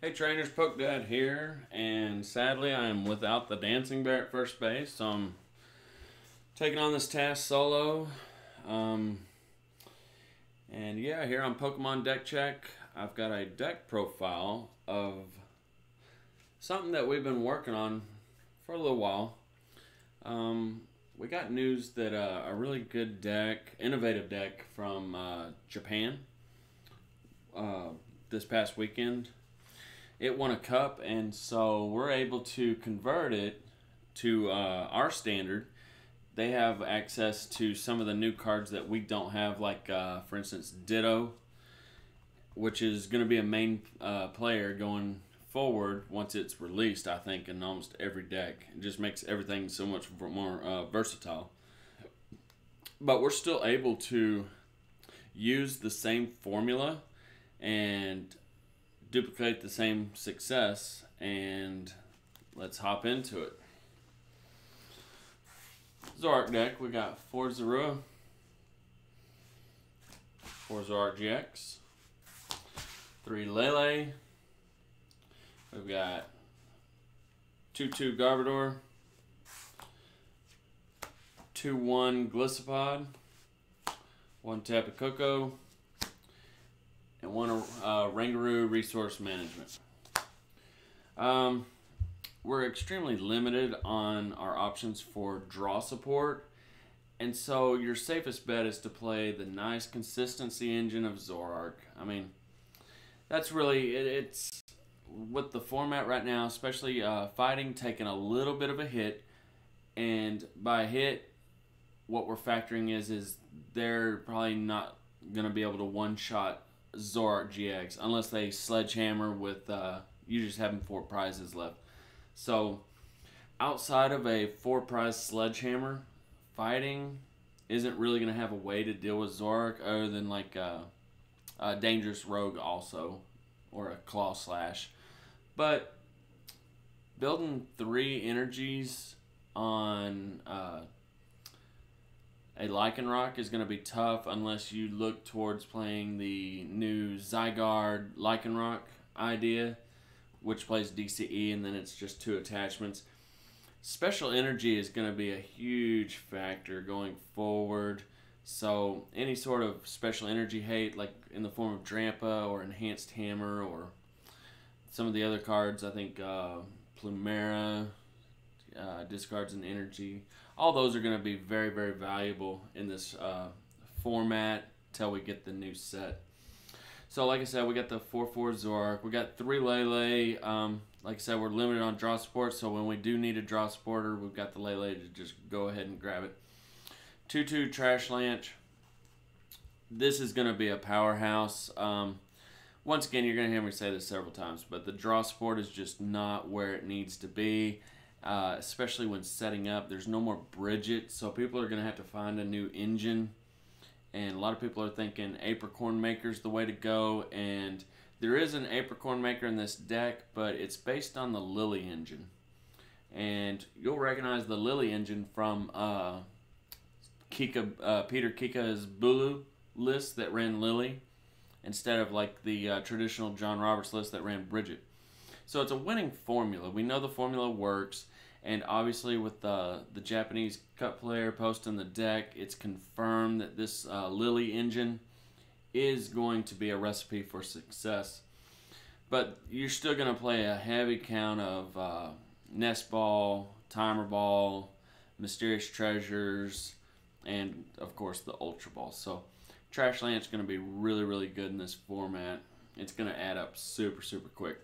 Hey trainers, Poke Dad here, and sadly I am without the Dancing Bear at first base, so I'm taking on this task solo. Um, and yeah, here on Pokemon Deck Check, I've got a deck profile of something that we've been working on for a little while. Um, we got news that uh, a really good deck, innovative deck from uh, Japan uh, this past weekend it won a cup, and so we're able to convert it to uh, our standard. They have access to some of the new cards that we don't have, like uh, for instance, Ditto, which is going to be a main uh, player going forward once it's released. I think in almost every deck, it just makes everything so much more uh, versatile. But we're still able to use the same formula and duplicate the same success and let's hop into it. Zoroark deck, we got four Zorua, four Zoroark GX, three Lele, we've got two two Garbodor, two one Golisopod, one Tapu Koko, and one uh, Oranguru Resource Management. Um, we're extremely limited on our options for draw support, and so your safest bet is to play the nice consistency engine of Zoroark. I mean, that's really it, it's with the format right now, especially uh, fighting taking a little bit of a hit, and by hit, what we're factoring is is they're probably not gonna be able to one shot Zoroark GX unless they sledgehammer with uh, you just having four prizes left. So outside of a four prize sledgehammer, fighting isn't really going to have a way to deal with Zoroark other than like a, a dangerous rogue also or a claw slash. But building three energies on uh, a Lycanroc is going to be tough unless you look towards playing the new Zygarde Lycanroc idea, which plays DCE and then it's just two attachments. Special energy is going to be a huge factor going forward. So any sort of special energy hate, like in the form of Drampa or Enhanced Hammer or some of the other cards, I think uh, Plumeria uh, discards an energy all those are going to be very, very valuable in this uh, format till we get the new set. So, like I said, we got the 4-4 Zoroark. We got three Lele. Um, like I said, we're limited on draw support, so when we do need a draw supporter, we've got the Lele to just go ahead and grab it. 2-2 Trashalanche. This is going to be a powerhouse. Um, once again, you're going to hear me say this several times, but the draw support is just not where it needs to be uh, especially when setting up. There's no more Brigette, so people are going to have to find a new engine. And a lot of people are thinking Apricorn Maker is the way to go. And there is an Apricorn Maker in this deck, but it's based on the Lillie engine. And you'll recognize the Lillie engine from uh, Kika, uh, Peter Kika's Bulu list that ran Lillie instead of like the uh, traditional John Roberts list that ran Brigette. So it's a winning formula. We know the formula works, and obviously with the the Japanese cut player posting the deck, it's confirmed that this uh, Lillie engine is going to be a recipe for success. But you're still going to play a heavy count of uh, Nest Ball, Timer Ball, Mysterious Treasures, and of course the Ultra Ball. So Trashalanche is going to be really, really good in this format. It's going to add up super, super quick.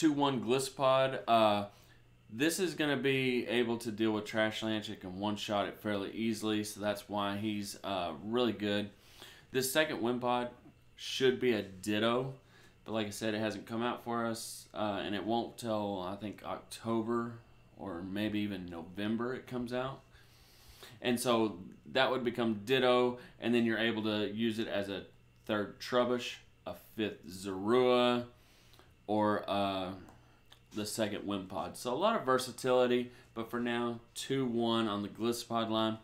2-1 Golisopod. Uh, this is going to be able to deal with Trashalanche. It can one-shot it fairly easily, so that's why he's uh, really good. This second Wimpod should be a Ditto, but like I said, it hasn't come out for us, uh, and it won't till, I think, October or maybe even November it comes out. And so that would become Ditto, and then you're able to use it as a third Trubbish, a fifth Zorua, or uh, the second Wimpod. So a lot of versatility, but for now, 2-1 on the Golisopod line.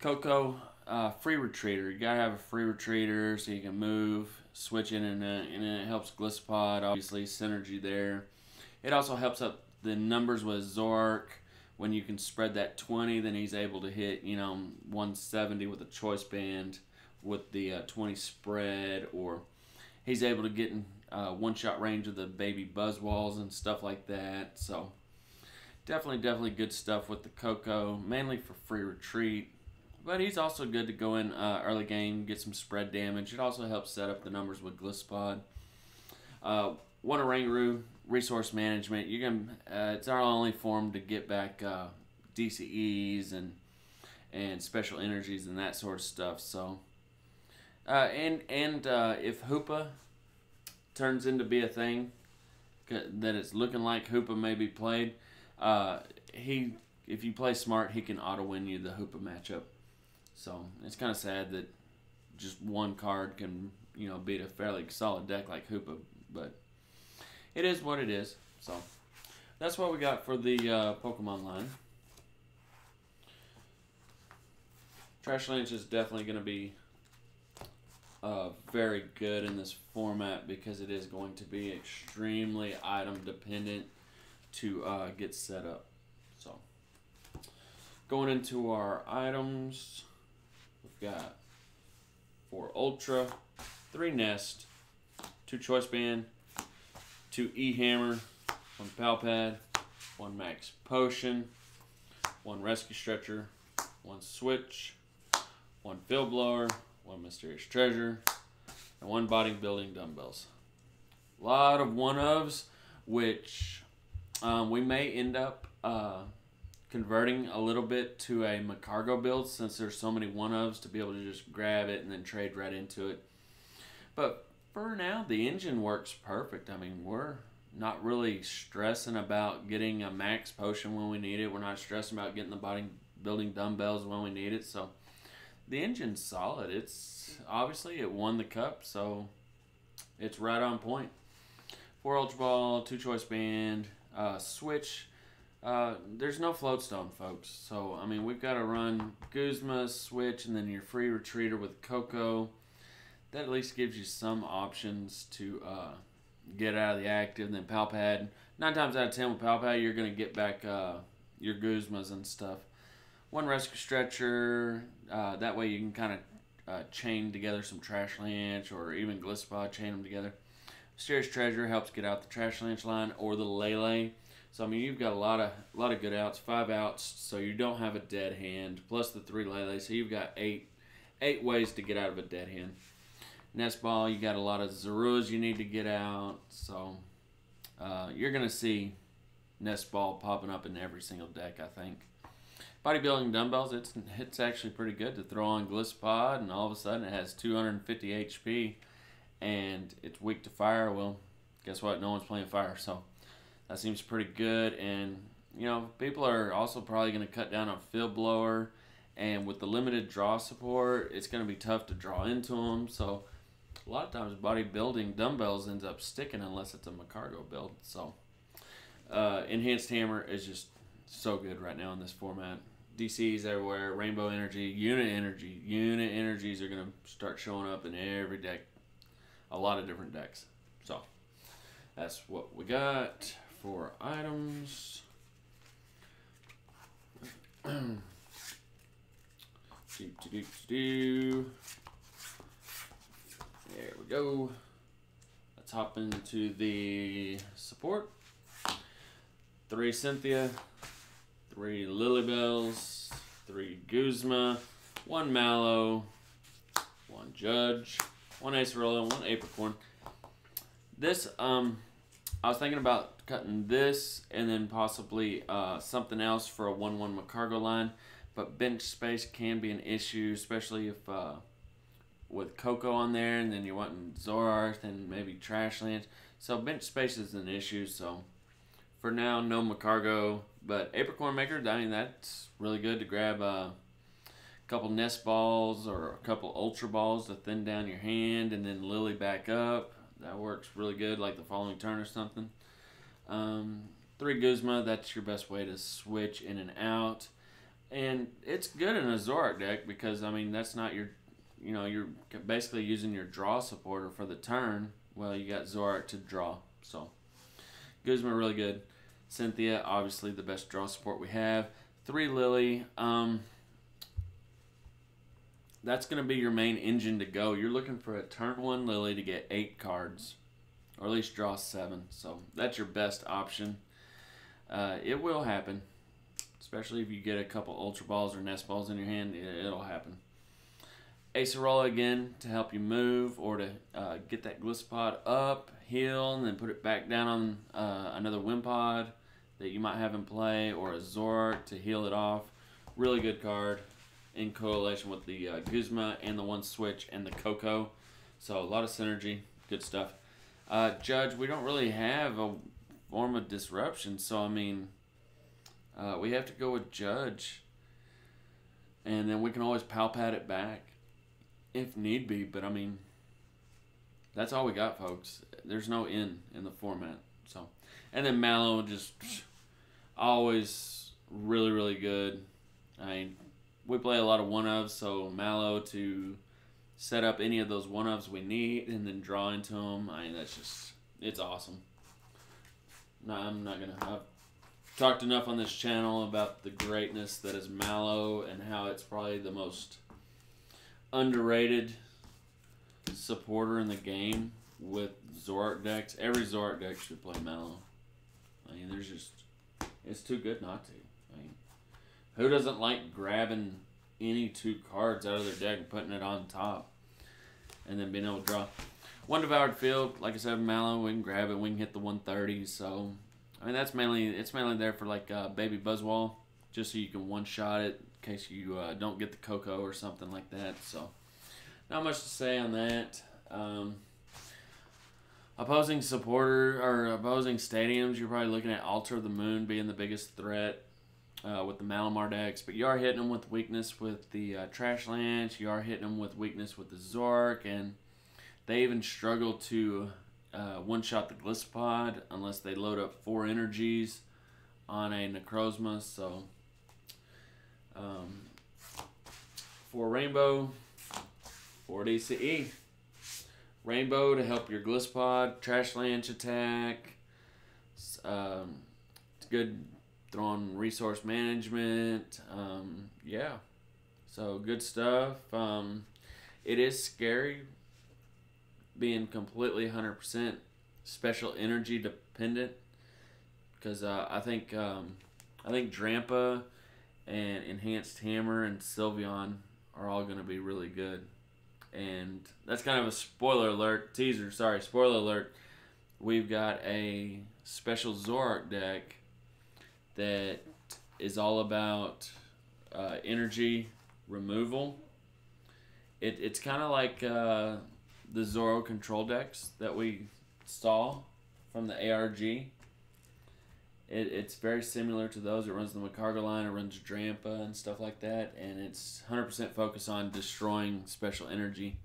Koko, uh, free retreater. You gotta have a free retreater so you can move switch in and, out, and it helps Gliscopod, obviously, synergy there. It also helps up the numbers with Zoroark. When you can spread that 20, then he's able to hit, you know, 170 with a choice band with the uh, 20 spread, or he's able to get in uh, one shot range of the baby Buzzwoles and stuff like that. So, definitely, definitely good stuff with the Koko, mainly for free retreat. But he's also good to go in uh, early game, get some spread damage. It also helps set up the numbers with Glisspod. Uh, one Oranguru, resource management. You can. Uh, it's our only form to get back uh, DCEs and and special energies and that sort of stuff. So, uh, and and uh, if Hoopa turns into be a thing that it's looking like Hoopa may be played, uh, he if you play smart, he can auto win you the Hoopa matchup. So it's kind of sad that just one card can you know beat a fairly solid deck like Hoopa, but it is what it is. So that's what we got for the uh, Pokemon line. Trashalanche is definitely going to be uh, very good in this format because it is going to be extremely item dependent to uh, get set up. So going into our items, we've got four Ultra, three Nest, two Choice Band, two E Hammer, one Pal Pad, one Max Potion, one Rescue Stretcher, one Switch, one Field Blower, one Mysterious Treasure, and one Bodybuilding Dumbbells. A lot of one ofs, which um, we may end up uh, converting a little bit to a Magcargo build since there's so many one ofs to be able to just grab it and then trade right into it. But for now, the engine works perfect. I mean, we're not really stressing about getting a max potion when we need it. We're not stressing about getting the body building dumbbells when we need it. So the engine's solid. It's obviously it won the cup, so it's right on point. Four ultra ball, two choice band, uh, switch. Uh, there's no floatstone, folks. So I mean, we've got to run Guzma, switch, and then your free retreater with Koko. that at least gives you some options to uh, get out of the active. And then Palpad, nine times out of ten with Palpad, you're going to get back uh, your Guzmas and stuff. One rescue stretcher, uh, that way you can kind of uh, chain together some Trashalanche or even Gliscopod, chain them together. Mysterious Treasure helps get out the Trashalanche line or the Lele. So I mean, you've got a lot of a lot of good outs, five outs, so you don't have a dead hand. Plus the three Lele, so you've got eight eight ways to get out of a dead hand. Nest ball, you got a lot of Zoruas you need to get out. So uh, you're going to see Nest ball popping up in every single deck, I think. Bodybuilding dumbbells, it's it's actually pretty good to throw on Gliscopod, and all of a sudden it has 250 HP, and it's weak to fire. Well, guess what? No one's playing fire, so that seems pretty good. And you know, people are also probably going to cut down on field blower, and with the limited draw support, it's going to be tough to draw into them. So a lot of times bodybuilding dumbbells ends up sticking unless it's a Magcargo build. So uh, enhanced hammer is just so good right now in this format. DCs everywhere, rainbow energy, unit energy. Unit energies are gonna start showing up in every deck. A lot of different decks. So that's what we got for items. do, do, do, do. There we go. Let's hop into the support. Three Cynthia, three Lilybells, three Guzma, one Mallow, one Judge, one Acerola, one Apricorn. This, um, I was thinking about cutting this and then possibly uh, something else for a 1-1 Magcargo line, but bench space can be an issue, especially if uh, with Koko on there, and then you're wanting Zoroark and maybe Trashalanche. So bench space is an issue. So for now, no Magcargo, but Apricorn Maker. I mean, that's really good to grab a couple nest balls or a couple ultra balls to thin down your hand, and then Lillie back up. That works really good, like the following turn or something. Um, three Guzma. That's your best way to switch in and out. And it's good in a Zoroark deck because I mean that's not your you know you're basically using your draw supporter for the turn, well you got Zoroark to draw. So Guzma really good. Cynthia, obviously the best draw support we have. Three Lillie. Um, that's going to be your main engine to go. You're looking for a turn one Lillie to get eight cards, or at least draw seven. So that's your best option. Uh, it will happen, especially if you get a couple Ultra Balls or Nest Balls in your hand. It, will happen. Acerola again to help you move or to uh, get that Golisopod up, heal, and then put it back down on uh, another Wimpod that you might have in play, or a Zoroark to heal it off. Really good card in correlation with the uh, Guzma and the one switch and the Koko. So a lot of synergy, good stuff. Uh, Judge, we don't really have a form of disruption, so I mean, uh, we have to go with Judge, and then we can always palpat it back if need be. But I mean, that's all we got, folks. There's no in in the format. So, and then Mallow just always really really good. I mean, we play a lot of one ofs, so Mallow to set up any of those one ofs we need and then draw into them. I mean, that's just it's awesome. No, I'm not gonna. I've talked enough on this channel about the greatness that is Mallow and how it's probably the most underrated supporter in the game with Zoroark decks. Every Zoroark deck should play Mallow. I mean, there's just it's too good not to. I mean, who doesn't like grabbing any two cards out of their deck and putting it on top, and then being able to draw? One devoured field, like I said, Mallow. We can grab it. We can hit the 130. So, I mean, that's mainly it's mainly there for like uh, baby Buzzwole, just so you can one shot it in case you uh, don't get the Koko or something like that. So, not much to say on that. Um, opposing supporter or opposing stadiums, you're probably looking at Altar of the Moon being the biggest threat uh, with the Malamar decks, but you are hitting them with weakness with the uh, Trashalanche. You are hitting them with weakness with the Zoroark, and they even struggle to uh, one shot the Golisopod unless they load up four energies on a Necrozma. So, um, for Rainbow, for DCE. Rainbow to help your Glisspod, Trashalanche attack. Um, it's good throwing resource management. Um, yeah. So good stuff. Um, it is scary being completely 100% special energy dependent because uh, I think um, I think Drampa and Enhanced Hammer and Sylveon are all going to be really good and that's kind of a spoiler alert teaser. Sorry, spoiler alert. We've got a special Zoroark deck that is all about uh, energy removal. It, it's kind of like uh, the Zoro control decks that we saw from the ARG. It, it's very similar to those. It runs the Magcargo line, it runs Drampa and stuff like that, and it's 100% focused on destroying special energy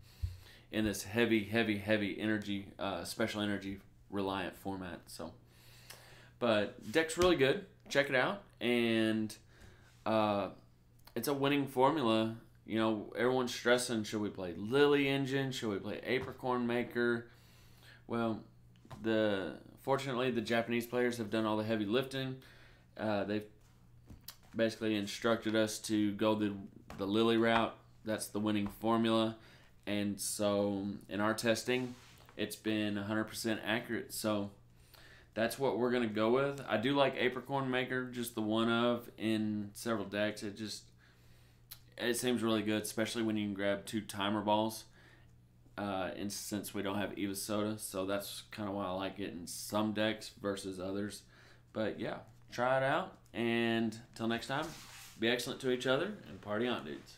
in this heavy, heavy, heavy energy, uh, special energy reliant format. So, but deck's really good. Check it out, and uh, it's a winning formula. You know, everyone's stressing: should we play Lillie Engine? Should we play Apricorn Maker? Well, the fortunately the Japanese players have done all the heavy lifting. Uh, they've basically instructed us to go the the Lillie route. That's the winning formula. And so in our testing it's been 100% accurate. So that's what we're going to go with. I do like apricorn maker just the one of in several decks. It just it seems really good especially when you can grab two timer balls uh, since we don't have Evosoda, so that's kind of why i like it in some decks versus others. But yeah try it out and until next time be excellent to each other and party on dudes